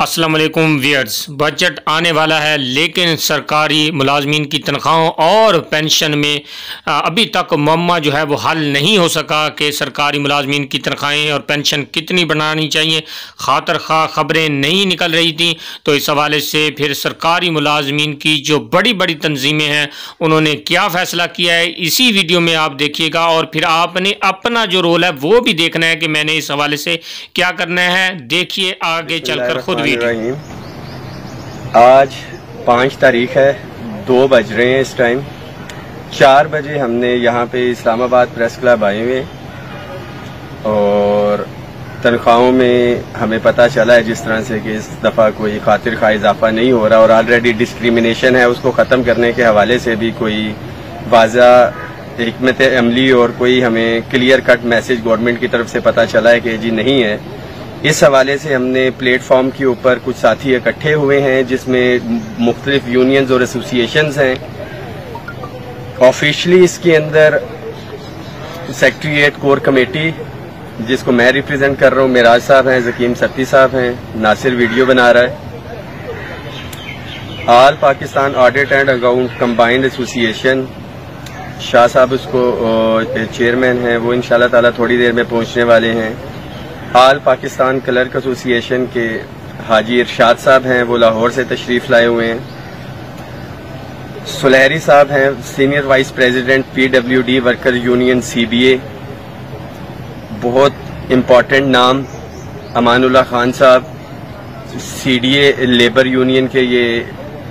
अस्सलाम wears budget आने वाला है, लेकिन सरकारी मुलाजमीन की तनख्वाहों और पेंशन में अभी तक मम्मा जो है वो हल नहीं हो सका कि सरकारी मुलाजमीन की तनख्वाहें और पेंशन कितनी बनानी चाहिए। खातर खा खबरें नहीं निकल रही थी तो इस हवाले से फिर सरकारी मुलाजमीन की जो बड़ी बड़ी तंजीमें हैं, उन्होंने क्या फ़ैसला किया है, इसी वीडियो में आप देखिएगा, और फिर आपने अपना जो रोल है वो भी देखना है कि मैंने इस हवाले से क्या करना है। देखिए आगे चलकर खुद रहीम आज पाँच तारीख है, दो बज रहे हैं इस टाइम चार बजे हमने यहाँ पे इस्लामाबाद प्रेस क्लब आए हुए। और तनख्वाहों में हमें पता चला है जिस तरह से कि इस दफ़ा कोई खातिर खा इजाफा नहीं हो रहा और ऑलरेडी डिस्क्रिमिनेशन है, उसको ख़त्म करने के हवाले से भी कोई वाजा हमत अमली और कोई हमें क्लियर कट मैसेज गवर्नमेंट की तरफ़ से पता चला है कि जी नहीं है। इस हवाले से हमने प्लेटफॉर्म के ऊपर कुछ साथी इकट्ठे हुए हैं, जिसमें मुख्तलिफ़ यूनियंस और एसोसिएशंस हैं। ऑफिशली इसके अंदर सेक्रेटरीट कोर कमेटी जिसको मैं रिप्रेजेंट कर रहा हूँ, मेराज साहब हैं, जकीम सत्ती साहब हैं, नासिर वीडियो बना रहा है। All Pakistan audit and account combined association Shah साहब उसको चेयरमैन हैं, वो इन ताला थोड़ी देर में पहुँचने वाले हैं। आल पाकिस्तान क्लर्क एसोसिएशन के हाजी इरशाद साहब हैं वो लाहौर से तशरीफ़ लाए हुए हैं। सुलहरी साहब हैं senior vice president PWD worker union CBA. बहुत इंपॉर्टेंट नाम अमानुल्ला खान साहब सीडीए लेबर यूनियन के ये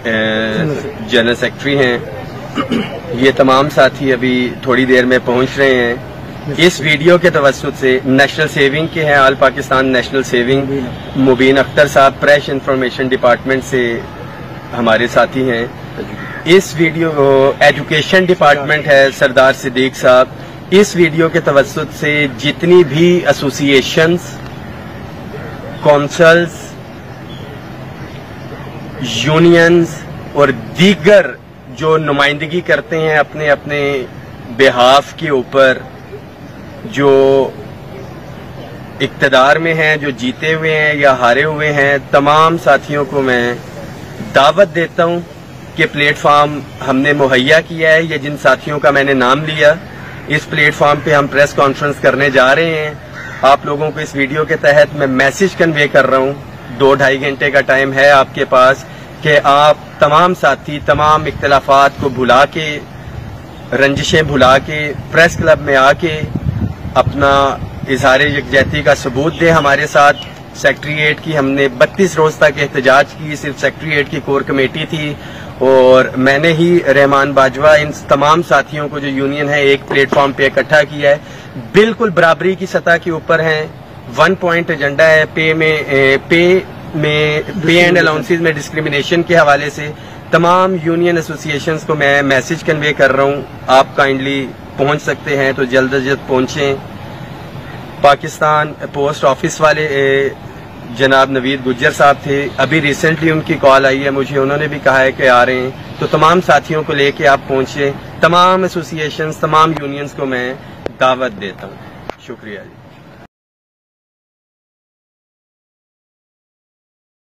जनरल सेक्रेटरी हैं। ये तमाम साथी अभी थोड़ी देर में पहुँच रहे हैं। इस वीडियो के तवसत से नेशनल सेविंग के हैं all Pakistan national saving Mubeen Akhtar. साहब प्रेस इंफॉर्मेशन डिपार्टमेंट से हमारे साथी हैं। इस वीडियो एजुकेशन डिपार्टमेंट है सरदार सिद्दीक साहब। इस वीडियो के तवसत से जितनी भी एसोसिएशंस कौंसल्स यूनियंस और दीगर जो नुमाइंदगी करते हैं अपने अपने बिहाफ के ऊपर जो इकतदार में हैं, जो जीते हुए हैं या हारे हुए हैं, तमाम साथियों को मैं दावत देता हूँ कि प्लेटफॉर्म हमने मुहैया किया है ये जिन साथियों का मैंने नाम लिया, इस प्लेटफॉर्म पे हम प्रेस कॉन्फ्रेंस करने जा रहे हैं। आप लोगों को इस वीडियो के तहत मैं मैसेज कन्वे कर रहा हूँ। दो ढाई घंटे का टाइम है आपके पास कि आप तमाम साथी, तमाम इख्तलाफात को भुला के, रंजिशें भुला के, प्रेस क्लब में आके अपना इजहार यकजहती का सबूत दे हमारे साथ। सेक्रेटरीट की हमने 32 रोज तक एहतजाज की सिर्फ़ सेक्रेटरीट की कोर कमेटी थी। और मैंने ही रहमान बाजवा इन तमाम साथियों को जो यूनियन है एक प्लेटफॉर्म पे इकट्ठा किया है। बिल्कुल बराबरी की सतह के ऊपर है। वन पॉइंट एजेंडा है पे में पे में पे एंड अलाउंसेज में डिस्क्रिमिनेशन के हवाले से। तमाम यूनियन एसोसिएशन को मैं मैसेज कन्वे कर रहा हूँ। आप काइंडली पहुँच सकते हैं तो जल्द अज जल्द पहुँचे। पाकिस्तान पोस्ट ऑफ़िस वाले जनाब नवीद गुज्जर साहब थे। अभी रिसेंटली उनकी कॉल आई है, मुझे उन्होंने भी कहा है कि आ रहे हैं। तो तमाम साथियों को लेके आप पहुँचे। तमाम एसोसिएशन तमाम यूनियंस को मैं दावत देता हूँ। शुक्रिया जी।